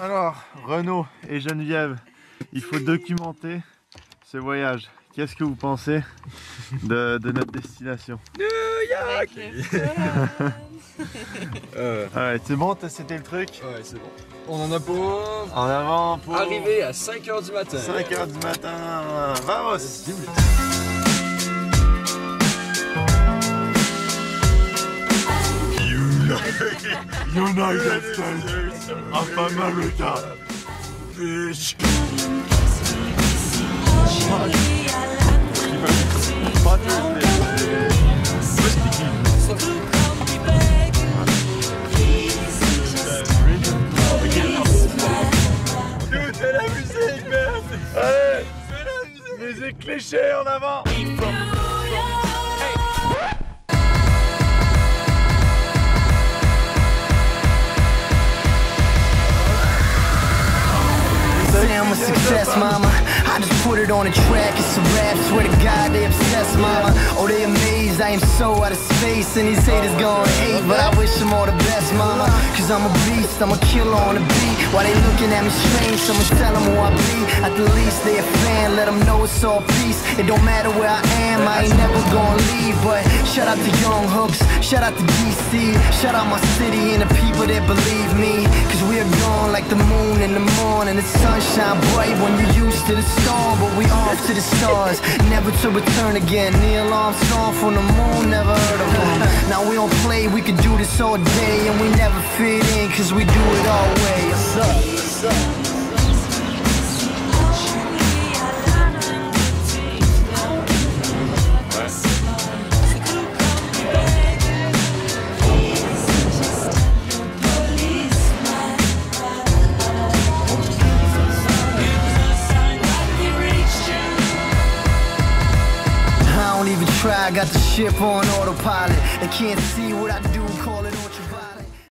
Alors, Renaud et Geneviève, il faut documenter ce voyage. Qu'est-ce que vous pensez de, de notre destination Euh, Ouais, c'est bon, t'as- c'était le truc? Ouais, c'est bon. On en a pour En avant pour arriver à 5h du matin. 5h du matin. Vamos United States of America. Bitch. Dude, la musique, Allez Fais la musique Musique cliché en avant success, mama. I just put it on a track, it's a rap. Swear to God, they obsessed, mama. Oh, they amazed, I am so out of space. And these haters gonna hate, but I wish them all the best, mama. Cause I'm a beast, I'm a killer on the beat. While they looking at me strange, I'ma tell them who I be. At the least, they a fan, let them know it's all peace. It don't matter where I am, I ain't never gonna leave. Shout out to Young Hooks, shout out to DC, shout out my city and the people that believe me. Cause we are gone like the moon in the morning. The sunshine bright when you're used to the storm, but we off to the stars, never to return again. Neil Armstrong from the moon, never heard of him. Now we don't play, we can do this all day, and we never fit in, cause we do it our way. What's up? Try, got the ship on autopilot. They can't see what I do, call it